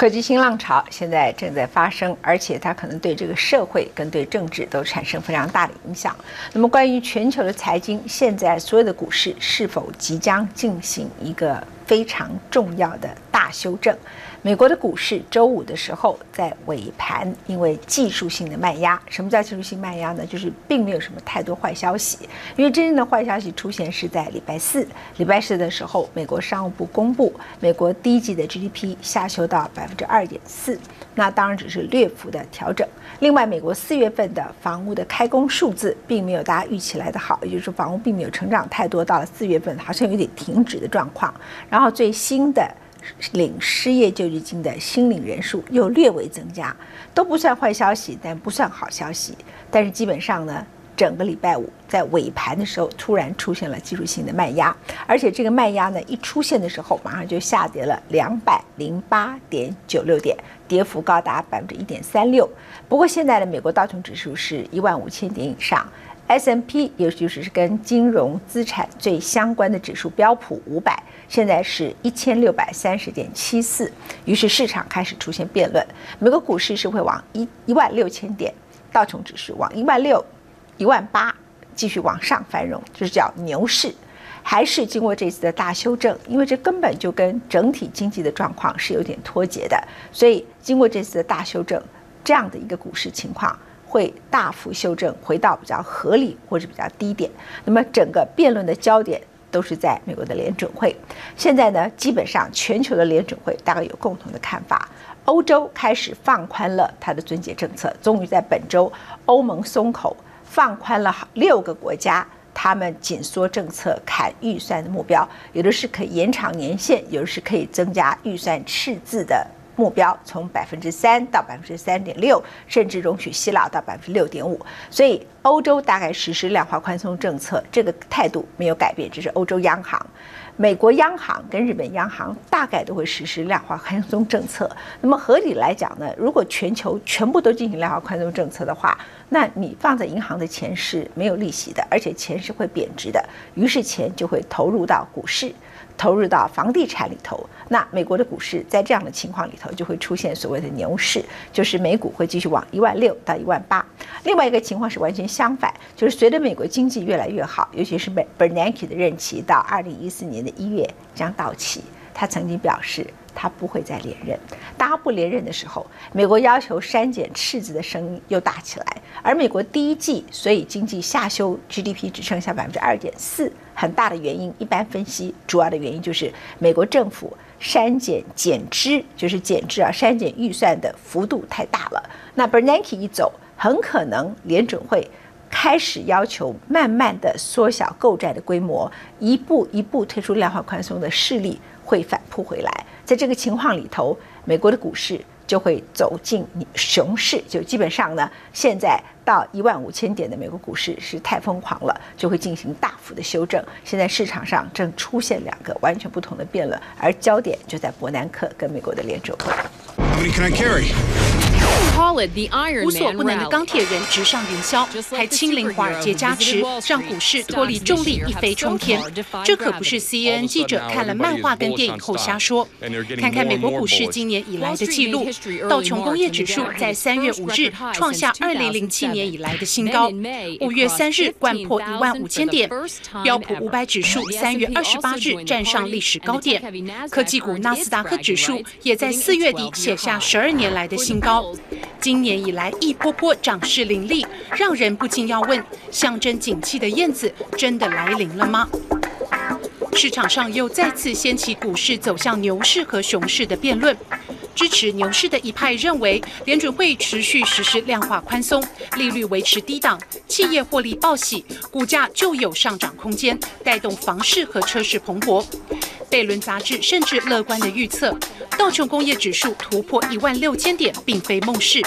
科技新浪潮现在正在发生，而且它可能对这个社会跟对政治都产生非常大的影响。那么，关于全球的财经，现在所有的股市是否即将进行一个非常重要的大修正？美国的股市周五的时候在尾盘，因为技术性的卖压。什么叫技术性卖压呢？就是并没有什么太多坏消息，因为真正的坏消息出现是在礼拜四。礼拜四的时候，美国商务部公布美国第一季的 GDP 下修到百分之二点四，那当然只是略幅的调整。另外，美国四月份的房屋的开工数字并没有大家预期来的好，也就是说房屋并没有成长太多，到了四月份好像有点停止的状况。然后最新的。领失业救济金的新领人数又略微增加，都不算坏消息，但不算好消息。但是基本上呢，整个礼拜五在尾盘的时候，突然出现了技术性的卖压，而且这个卖压呢一出现的时候，马上就下跌了两百零八点九六点，跌幅高达百分之一点三六。不过现在的美国道琼指数是一万五千点以上。S M P 也就是是跟金融资产最相关的指数标普五百，现在是一千六百三十点七四，于是市场开始出现辩论：美国股市是会往一一万六千点，道琼指数往一万六、一万八继续往上繁荣，就是叫牛市，还是经过这次的大修正？因为这根本就跟整体经济的状况是有点脱节的，所以经过这次的大修正，这样的一个股市情况。会大幅修正，回到比较合理或者比较低点。那么整个辩论的焦点都是在美国的联准会。现在呢，基本上全球的联准会大概有共同的看法。欧洲开始放宽了它的尊节政策，终于在本周，欧盟松口放宽了六个国家，他们紧缩政策、砍预算的目标，有的是可以延长年限，有的是可以增加预算赤字的。目标从百分之三到百分之三点六，甚至容许希腊到百分之六点五。所以欧洲大概实施量化宽松政策，这个态度没有改变。这是欧洲央行、美国央行跟日本央行大概都会实施量化宽松政策。那么合理来讲呢，如果全球全部都进行量化宽松政策的话，那你放在银行的钱是没有利息的，而且钱是会贬值的，于是钱就会投入到股市。投入到房地产里头，那美国的股市在这样的情况里头就会出现所谓的牛市，就是美股会继续往一万六到一万八。另外一个情况是完全相反，就是随着美国经济越来越好，尤其是 Bernanke 的任期到二零一四年的一月将到期，他曾经表示。他不会再连任。当他不连任的时候，美国要求删减赤字的声音又大起来。而美国第一季所以经济下修，GDP 只剩下百分之二点四，很大的原因，一般分析主要的原因就是美国政府删减减支，就是减支啊，删减预算的幅度太大了。那 Bernanke 一走，很可能联准会开始要求慢慢的缩小购债的规模，一步一步推出量化宽松的势力会反扑回来。在这个情况里头，美国的股市就会走进熊市，就基本上呢，现在到一万五千点的美国股市是太疯狂了，就会进行大幅的修正。现在市场上正出现两个完全不同的辩论，而焦点就在伯南克跟美国的联准会。无所不能的钢铁人直上云霄，还亲临华尔街加持，让股市脱离重力一飞冲天。这可不是 CNN 记者看了漫画跟电影后瞎说。看看美国股市今年以来的记录，道琼工业指数在三月五日创下二零零七年以来的新高，五月三日冠破一万五千点，标普五百指数三月二十八日站上历史高点，科技股纳斯达克指数也在四月底写下十二年来的新高。今年以来一波波涨势凌厉，让人不禁要问：象征景气的燕子真的来临了吗？市场上又再次掀起股市走向牛市和熊市的辩论。支持牛市的一派认为，联准会持续实施量化宽松，利率维持低档，企业获利报喜，股价就有上涨空间，带动房市和车市蓬勃。贝伦杂志甚至乐观的预测，道琼工业指数突破一万六千点并非梦事。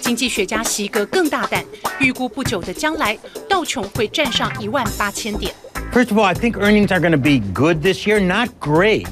经济学家席格更大胆，预估不久的将来，道琼会站上一万八千点。First of all, I think earnings are going to be good this year, not great.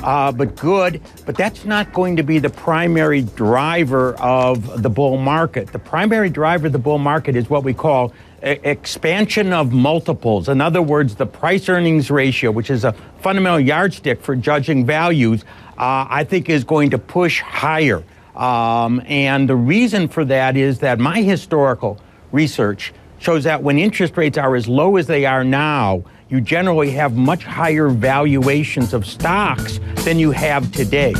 Uh, but good, but that's not going to be the primary driver of the bull market. The primary driver of the bull market is what we call expansion of multiples. In other words, the price earnings ratio, which is a fundamental yardstick for judging values, uh, I think is going to push higher. Um, and the reason for that is that my historical research shows that when interest rates are as low as they are now, you generally have much higher valuations of stocks than you have today.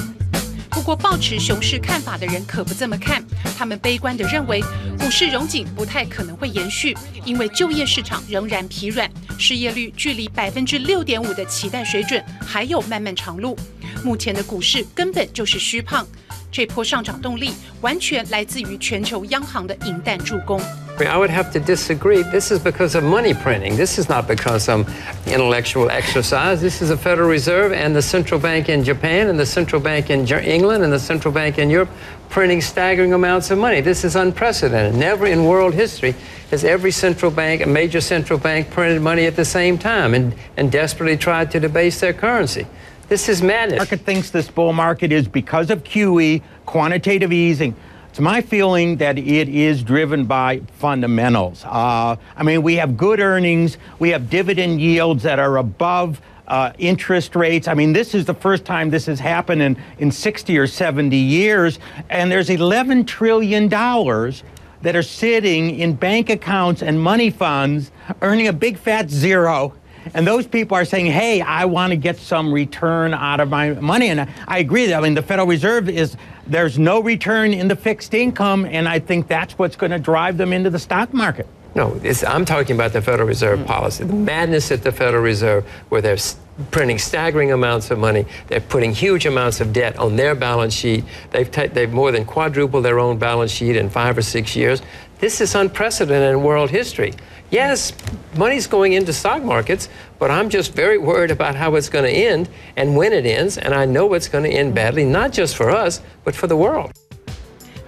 不过，抱持熊市看法的人可不这么看。他们悲观地认为，股市融景不太可能会延续，因为就业市场仍然疲软，失业率距离百分之六点五的期待水准还有漫漫长路。目前的股市根本就是虚胖，这波上涨动力完全来自于全球央行的银弹助攻。I would have to disagree. This is because of money printing. This is not because of intellectual exercise. This is the Federal Reserve and the central bank in Japan and the central bank in England and the central bank in Europe printing staggering amounts of money. This is unprecedented. Never in world history has every central bank, a major central bank, printed money at the same time and, and desperately tried to debase their currency. This is madness. The market thinks this bull market is because of QE, quantitative easing. It's my feeling that it is driven by fundamentals. Uh, I mean, we have good earnings, we have dividend yields that are above uh, interest rates. I mean, this is the first time this has happened in, in 60 or 70 years, and there's $11 trillion that are sitting in bank accounts and money funds earning a big fat zero. And those people are saying, hey, I want to get some return out of my money. And I agree that, I mean, the Federal Reserve is there's no return in the fixed income, and I think that's what's going to drive them into the stock market. No, I'm talking about the Federal Reserve mm. policy, the madness at the Federal Reserve, where they're printing staggering amounts of money. They're putting huge amounts of debt on their balance sheet. They've, they've more than quadrupled their own balance sheet in five or six years. This is unprecedented in world history. Yes, money's going into stock markets, but I'm just very worried about how it's going to end and when it ends, and I know it's going to end badly, not just for us, but for the world.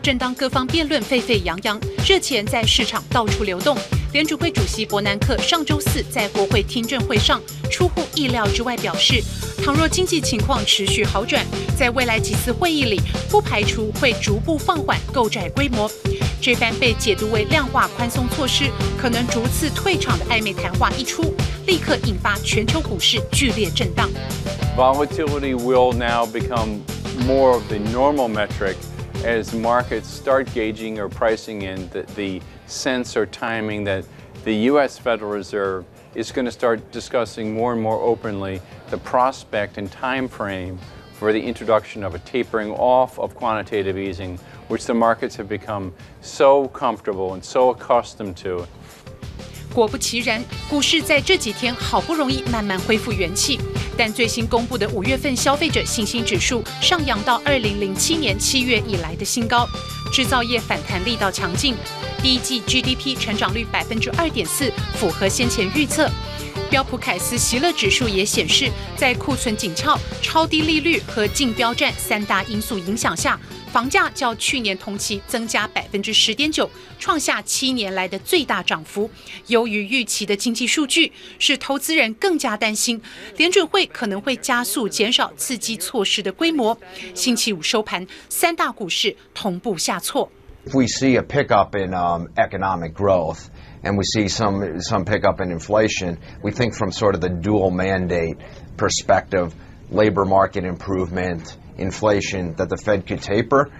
正当各方辩论沸沸扬扬，热钱在市场到处流动，联储会主席伯南克上周四在国会听证会上出乎意料之外表示，倘若经济情况持续好转，在未来几次会议里不排除会逐步放缓购债规模。 这番被解读为量化宽松措施可能逐次退场的暧昧谈话一出，立刻引发全球股市剧烈震荡。Volatility will now become more of the normal metric as markets start gauging or pricing in the, the sense or timing that the U.S. Federal Reserve is going to start discussing more and more openly the prospect and time frame for the introduction of a tapering off of quantitative easing which the markets have become so comfortable and so accustomed to. 果不其然，股市在这几天好不容易慢慢恢复元气，但最新公布的五月份消费者信心指数上扬到二零零七年七月以来的新高，制造业反弹力道强劲，第一季 GDP 成长率百分之二点四，符合先前预测。标普凯斯席勒指数也显示，在库存紧俏、超低利率和竞标战三大因素影响下。房价较去年同期增加百分之十点九，创下七年来的最大涨幅。由于预期的经济数据，使投资人更加担心联准会可能会加速减少刺激措施的规模。星期五收盘，三大股市同步下挫。If we see a pickup in um, economic growth and we see some some pickup in inflation, we think from sort of the dual mandate perspective, labor market improvement inflation that the Fed could taper.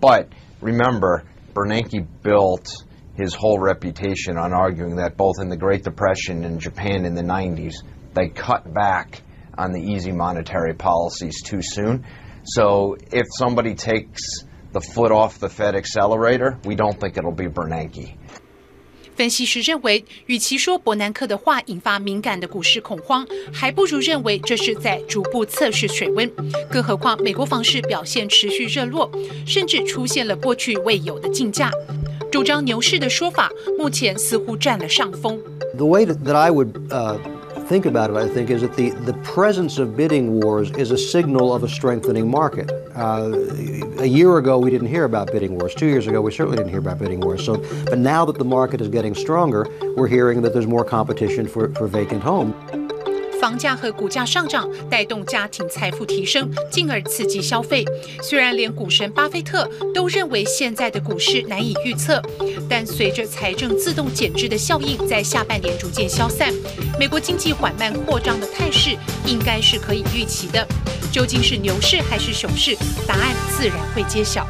But remember, Bernanke built his whole reputation on arguing that both in the Great Depression and Japan in the 90s, they cut back on the easy monetary policies too soon. So if somebody takes the foot off the Fed accelerator, we don't think it'll be Bernanke. 分析师认为，与其说伯南克的话引发敏感的股市恐慌，还不如认为这是在逐步测试水温。更何况，美国房市表现持续热络，甚至出现了过去未有的竞价。主张牛市的说法，目前似乎占了上风。The way that I would think about it, I think, is that the, the presence of bidding wars is a signal of a strengthening market. Uh, a year ago, we didn't hear about bidding wars. Two years ago, we certainly didn't hear about bidding wars. So, but now that the market is getting stronger, we're hearing that there's more competition for, for vacant home. 房价和股价上涨带动家庭财富提升，进而刺激消费。虽然连股神巴菲特都认为现在的股市难以预测，但随着财政自动减支的效应在下半年逐渐消散，美国经济缓慢扩张的态势应该是可以预期的。究竟是牛市还是熊市？答案自然会揭晓。